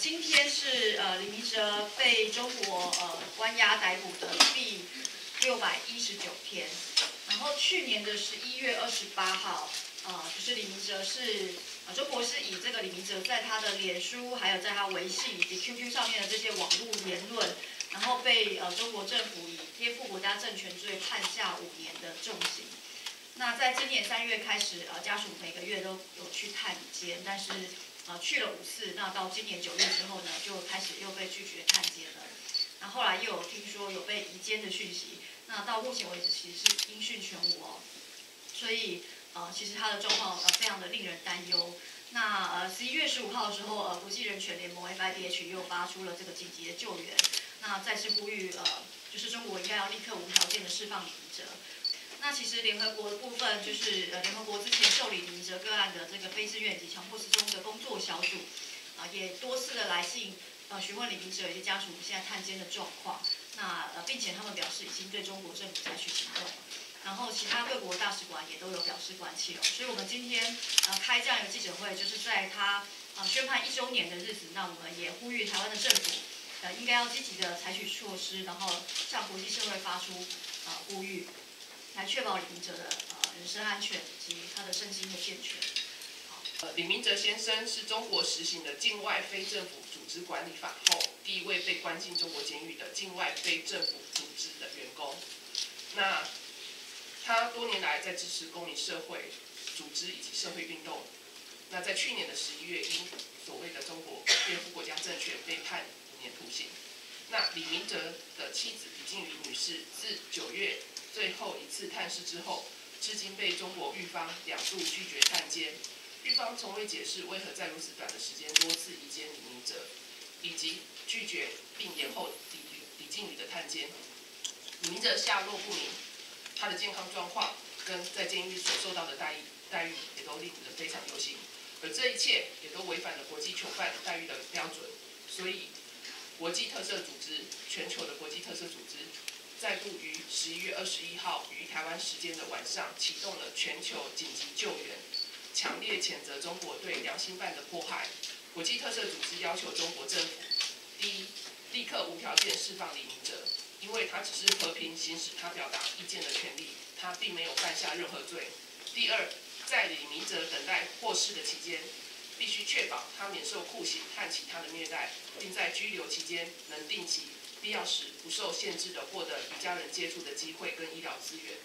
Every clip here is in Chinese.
今天是呃李明哲被中国呃关押逮捕的第六百一十九天，然后去年的十一月二十八号，呃，就是李明哲是呃中国是以这个李明哲在他的脸书还有在他微信以及 QQ 上面的这些网络言论，然后被呃中国政府以颠覆国家政权罪判下五年的重刑。那在今年三月开始，呃，家属每个月都有去探监，但是。呃，去了五次，那到今年九月之后呢，就开始又被拒绝探监了。那后来又有听说有被移监的讯息，那到目前为止其实是音讯全无哦。所以呃，其实他的状况呃非常的令人担忧。那呃十一月十五号的时候，呃国际人权联盟 FIDH 又发出了这个紧急的救援，那再次呼吁呃，就是中国应该要立刻无条件的释放李明哲。那其实联合国的部分，就是呃联合国之前受理李明哲个案的这个非自愿及强迫失踪的工作小组，啊也多次的来信，呃询问李明哲以及家属现在探监的状况。那呃并且他们表示已经对中国政府采取行动，然后其他各国大使馆也都有表示关切了。所以我们今天呃开这样一个记者会，就是在他呃宣判一周年的日子，那我们也呼吁台湾的政府，呃应该要积极的采取措施，然后向国际社会发出呃呼吁。来确保李明哲的呃人身安全以及他的身心的健全。呃，李明哲先生是中国实行的境外非政府组织管理法后第一位被关进中国监狱的境外非政府组织的员工。那他多年来在支持公民社会组织以及社会运动。那在去年的十一月，因所谓的中国颠覆国家政权被判五年徒刑。那李明哲的妻子李静云女士自九月。最后一次探视之后，至今被中国狱方两度拒绝探监，狱方从未解释为何在如此短的时间多次移监李明哲，以及拒绝并延后李李静宇的探监。李明哲下落不明，他的健康状况跟在监狱所受到的待遇待遇也都令人非常忧心，而这一切也都违反了国际囚犯待遇的标准，所以国际特色组织，全球的国际特色组织。再度于十一月二十一号于台湾时间的晚上启动了全球紧急救援，强烈谴责中国对良心犯的迫害。国际特色组织要求中国政府：第一，立刻无条件释放李明哲，因为他只是和平行使他表达意见的权利，他并没有犯下任何罪；第二，在李明哲等待获释的期间，必须确保他免受酷刑和其他的虐待，并在拘留期间能定期。必要时不受限制的获得与家人接触的机会跟医疗资源，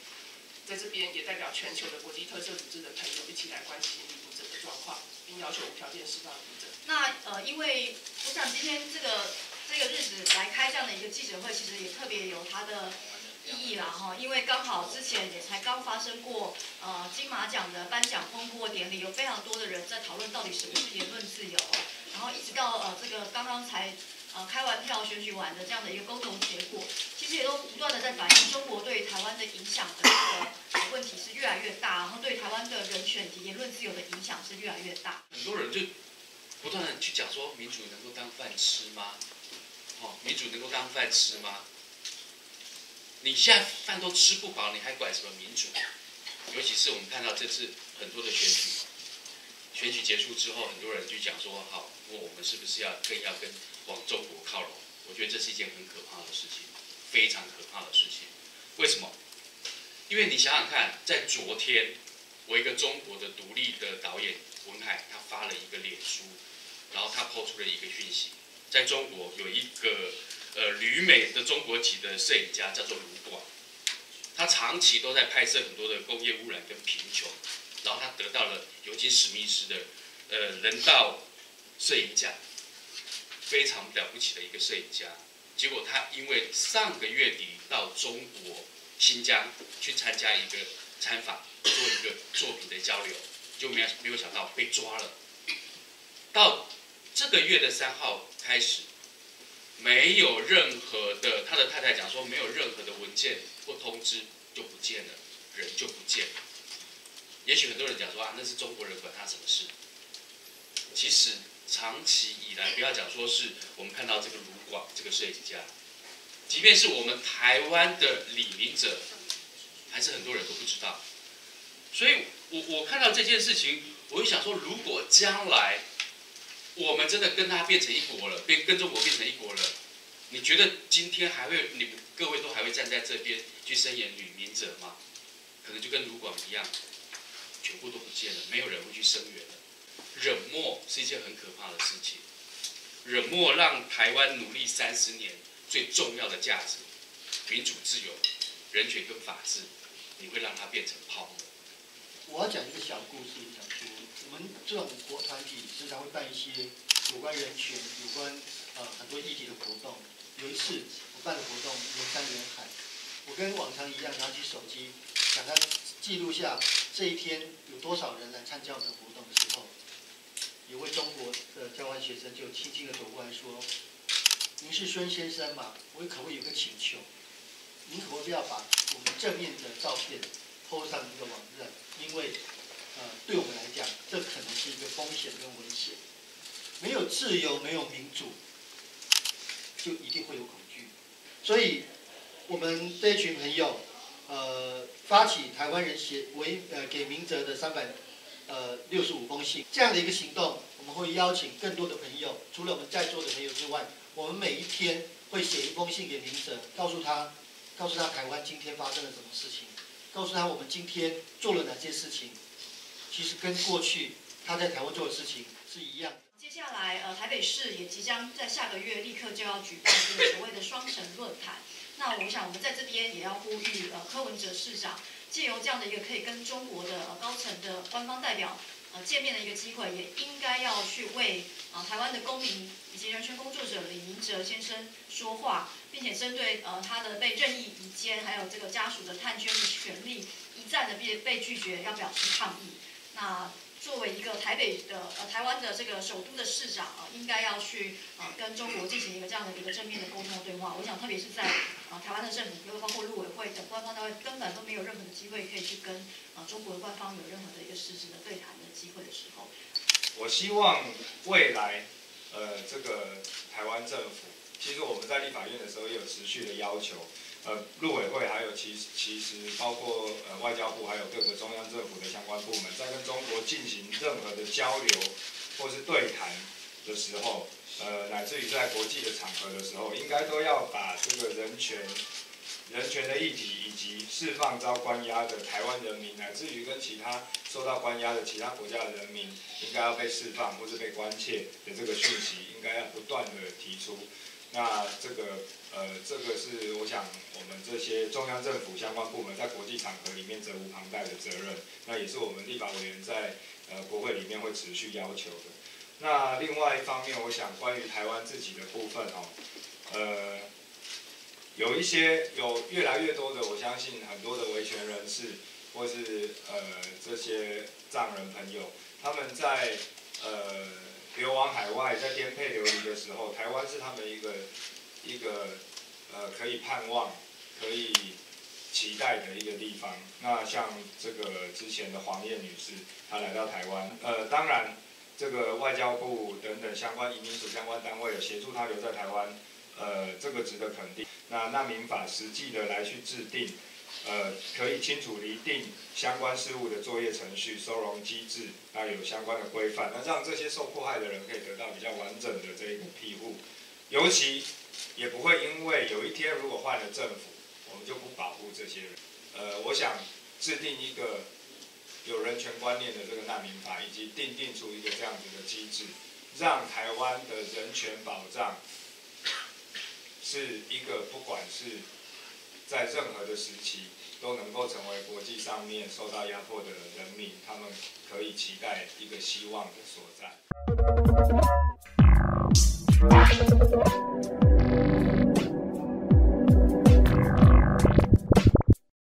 在这边也代表全球的国际特色组织的朋友一起来关心李者的状况，并要求无条件释放读者。那呃，因为我想今天这个这个日子来开这样的一个记者会，其实也特别有它的意义啦哈，因为刚好之前也才刚发生过呃金马奖的颁奖风波典礼，有非常多的人在讨论到底什么是言论自由，然后一直到呃这个刚刚才。呃，开完票选举完的这样的一个沟通结果，其实也都不断的在反映中国对台湾的影响的这个问题是越来越大，然后对台湾的人权及言论自由的影响是越来越大。很多人就不断的去讲说，民主能够当饭吃吗？哦，民主能够当饭吃吗？你现在饭都吃不饱，你还管什么民主？尤其是我们看到这次很多的选举，选举结束之后，很多人就讲说，好，我们是不是要更要跟？往中国靠拢，我觉得这是一件很可怕的事情，非常可怕的事情。为什么？因为你想想看，在昨天，我一个中国的独立的导演文海，他发了一个脸书，然后他抛出了一个讯息，在中国有一个呃旅美的中国籍的摄影家叫做卢广，他长期都在拍摄很多的工业污染跟贫穷，然后他得到了尤其史密斯的呃人道摄影奖。非常了不起的一个摄影家，结果他因为上个月底到中国新疆去参加一个参访，做一个作品的交流，就没有没有想到被抓了。到这个月的三号开始，没有任何的他的太太讲说没有任何的文件或通知就不见了，人就不见了。也许很多人讲说啊，那是中国人管他什么事？其实。长期以来，不要讲说是我们看到这个卢广这个设计家，即便是我们台湾的李明哲，还是很多人都不知道。所以我我看到这件事情，我就想说，如果将来我们真的跟他变成一国了，变跟中国变成一国了，你觉得今天还会你们各位都还会站在这边去声援吕明哲吗？可能就跟卢广一样，全部都不见了，没有人会去声援了。冷漠是一件很可怕的事情，冷漠让台湾努力三十年最重要的价值——民主、自由、人权跟法治，你会让它变成泡沫。我要讲一个小故事，这种国团体时常会办一些有关人权、有关呃很多议题的活动。有一次我办的活动人山人海，我跟往常一样拿起手机，想要记录下这一天有多少人来参加我们的活动的时候。有位中国的交换学生就轻轻的走过来说：“您是孙先生嘛？我可不可以有个请求？您可不可以要把我们正面的照片抛上一个网站？因为，呃，对我们来讲，这可能是一个风险跟危险。没有自由，没有民主，就一定会有恐惧。所以，我们这群朋友，呃，发起台湾人写为呃给明哲的三百。”呃，六十五封信这样的一个行动，我们会邀请更多的朋友，除了我们在座的朋友之外，我们每一天会写一封信给明哲，告诉他，告诉他台湾今天发生了什么事情，告诉他我们今天做了哪些事情，其实跟过去他在台湾做的事情是一样。接下来，呃，台北市也即将在下个月立刻就要举办这个所谓的双城论坛。那我想，我们在这边也要呼吁，呃，柯文哲市长。借由这样的一个可以跟中国的高层的官方代表呃见面的一个机会，也应该要去为啊台湾的公民以及人权工作者李明哲先生说话，并且针对呃他的被任意移监，还有这个家属的探监的权利一再的被被拒绝，要表示抗议。那。作为一个台北的呃台湾的这个首都的市长啊，应该要去啊跟中国进行一个这样的一个正面的沟通对话。我想，特别是在啊台湾的政府，因为包括陆委会等官方单位，根本都没有任何的机会可以去跟啊中国的官方有任何的一个实质的对谈的机会的时候。我希望未来呃这个台湾政府，其实我们在立法院的时候也有持续的要求。呃，陆委会还有其其实包括呃外交部还有各个中央政府的相关部门，在跟中国进行任何的交流或是对谈的时候，呃，乃至于在国际的场合的时候，应该都要把这个人权、人权的议题以及释放遭关押的台湾人民，乃至于跟其他受到关押的其他国家的人民，应该要被释放或是被关切的这个讯息，应该要不断的提出。那这个呃，这个是我想我们这些中央政府相关部门在国际场合里面责无旁贷的责任，那也是我们立法委员在呃国会里面会持续要求的。那另外一方面，我想关于台湾自己的部分哦，呃，有一些有越来越多的，我相信很多的维权人士或是呃这些藏人朋友，他们在呃。流亡海外，在颠沛流离的时候，台湾是他们一个一个呃可以盼望、可以期待的一个地方。那像这个之前的黄燕女士，她来到台湾，呃，当然这个外交部等等相关移民署相关单位协助她留在台湾，呃，这个值得肯定。那难民法实际的来去制定。呃，可以清楚厘定相关事务的作业程序、收容机制，那有相关的规范，那让这些受迫害的人可以得到比较完整的这一个庇护，尤其也不会因为有一天如果换了政府，我们就不保护这些人。呃，我想制定一个有人权观念的这个难民法，以及定定出一个这样子的机制，让台湾的人权保障是一个不管是。在任何的时期，都能够成为国际上面受到压迫的人民，他们可以期待一个希望的所在。